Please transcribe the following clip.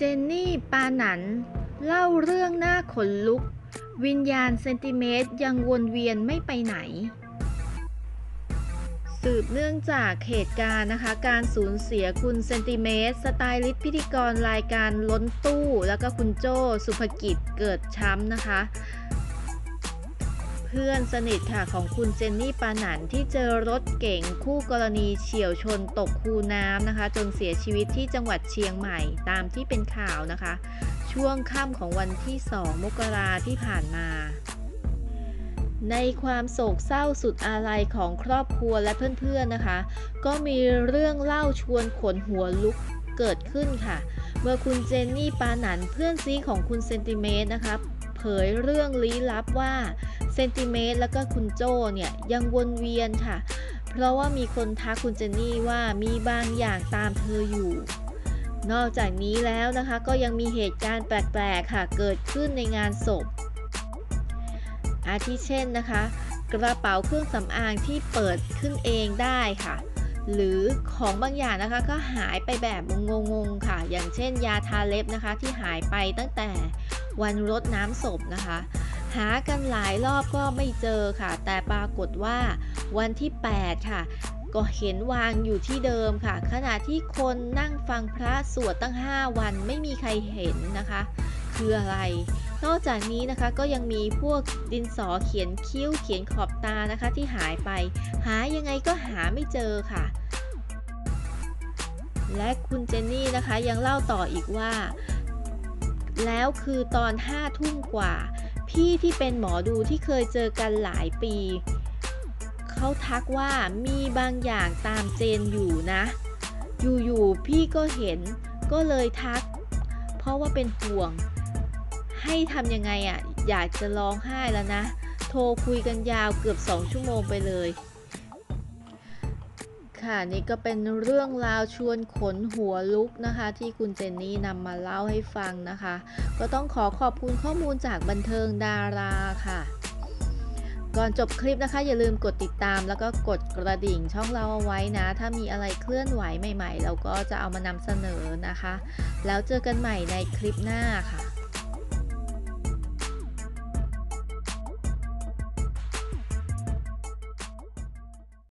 เจนนี่ปาหนัน เล่าเรื่องหน้าขนลุก วิญญาณเซนติเมตรยังวนเวียนไม่ไปไหน สืบเนื่องจากเหตุการณ์นะคะ การสูญเสียคุณเซนติเมตร สไตลิสต์พิธีกรรายการล้นตู้ แล้วก็คุณโจ้สุภกิจเกิดช้ำนะคะ เพื่อนสนิทค่ะของคุณเจนนี่ปาหนันที่เจอรถเก๋งคู่กรณีเฉียวชนตกคูน้ำนะคะ จนเสียชีวิตที่จังหวัดเชียงใหม่ตามที่เป็นข่าวนะคะ ช่วงค่ำของวันที่ 2 มกราที่ผ่านมาในความโศกเศร้าสุดอาลัยของครอบครัวและเพื่อนๆนะคะ ก็มีเรื่องเล่าชวนขนหัวลุกเกิดขึ้นค่ะ เมื่อคุณเจนนี่ปาหนันเพื่อนซีของคุณเซนติเมตรนะคะ เผยเรื่องลี้ลับว่า เซนติเมตรแล้วก็คุณโจเนี่ยยังวนเวียนค่ะ เพราะว่ามีคนทักคุณเจนนี่ว่ามีบางอย่างตามเธออยู่ นอกจากนี้แล้วนะคะก็ยังมีเหตุการณ์แปลกๆค่ะเกิดขึ้นในงานศพ อาทิเช่นนะคะ กระเป๋าเครื่องสำอางที่เปิดขึ้นเองได้ค่ะหรือของบางอย่างนะคะก็หายไปแบบงงๆค่ะ อย่างเช่นยาทาเล็บนะคะที่หายไปตั้งแต่วันรดน้ำศพนะคะ หากันหลายรอบก็ไม่เจอค่ะ แต่ปรากฏว่าวันที่ 8 ค่ะ ก็เห็นวางอยู่ที่เดิมค่ะ ขณะที่คนนั่งฟังพระสวดตั้ง 5 วันไม่มีใครเห็นนะคะ คืออะไร นอกจากนี้นะคะก็ยังมีพวกดินสอเขียนคิ้วเขียนขอบตานะคะที่หายไป หายังไงก็หาไม่เจอค่ะและคุณเจนนี่นะคะยังเล่าต่ออีกว่า แล้วคือตอนห้าทุ่มกว่า พี่ที่เป็นหมอดูที่เคยเจอกันหลายปี เขาทักว่ามีบางอย่างตามเจนอยู่นะ อยู่ๆพี่ก็เห็นก็เลยทัก เพราะว่าเป็นห่วง ให้ทำยังไงอะ่ะ อยากจะร้องไห้แล้วนะ โทรคุยกันยาวเกือบสองชั่วโมงไปเลย ค่ะนี่ก็เป็นเรื่องราวชวนขนหัวลุกนะคะ ที่คุณเจนนี่นำมาเล่าให้ฟังนะคะ ก็ต้องขอขอบคุณข้อมูลจากบันเทิงดาราค่ะ ก่อนจบคลิปนะคะ อย่าลืมกดติดตามแล้วก็กดกระดิ่งช่องเราเอาไว้นะ ถ้ามีอะไรเคลื่อนไหวใหม่ ๆ เราก็จะเอามานำเสนอนะคะ แล้วเจอกันใหม่ในคลิปหน้าค่ะ